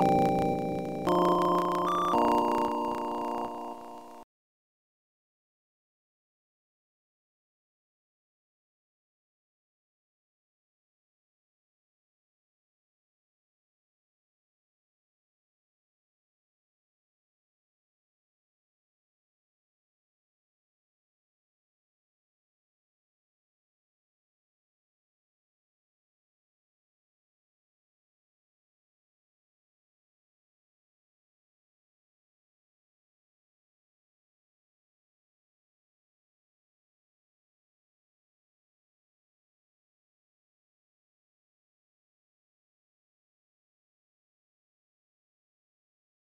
you